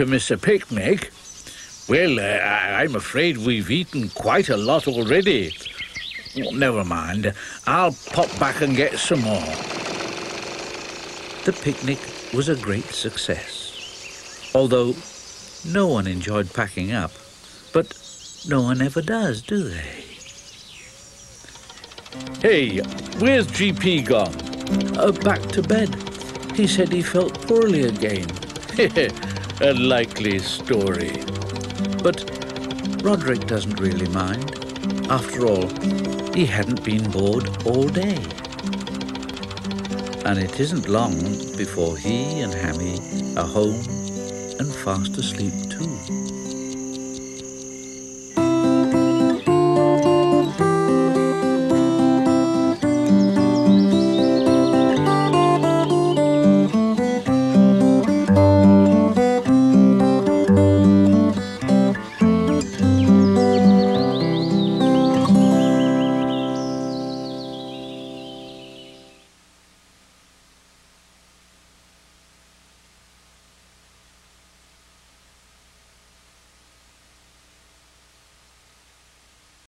to miss a picnic. Well, uh, I'm afraid we've eaten quite a lot already. Never mind. I'll pop back and get some more. The picnic was a great success. Although no one enjoyed packing up, but no one ever does, do they? Hey, where's GP gone? Uh, back to bed. He said he felt poorly again. a likely story. But Roderick doesn't really mind. After all, he hadn't been bored all day. And it isn't long before he and Hammy are home and fast asleep too.